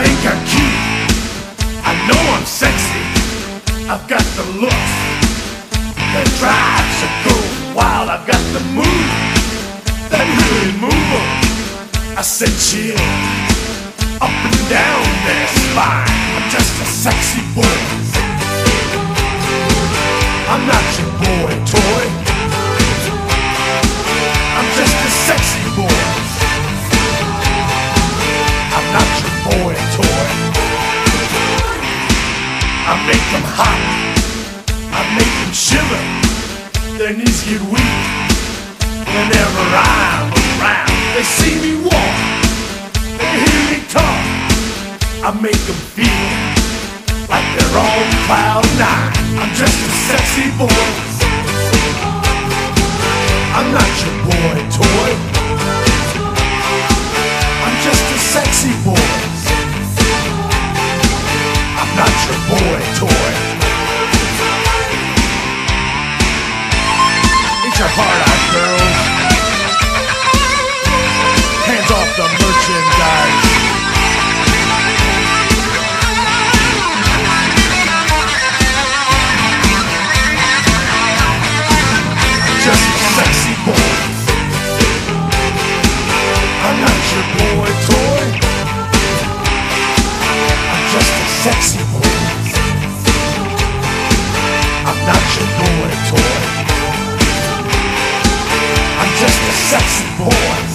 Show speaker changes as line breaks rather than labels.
think I'm cute. I know I'm sexy. I've got the looks that drives a girl wild. I've got the move that really move. I said chill up and down hot. I make them shiver. Their knees get weak whenever I'm around. They see me walk. They hear me talk. I make them feel like they're on cloud nine. I'm just a sexy boy. I'm not your boy toy. I'm just a sexy boy. I'm not your boy toy. your heart out, girls. Hands off the merchandise. Just sexy boy. I'm not your boy toy. I'm just a sexy sexy boy.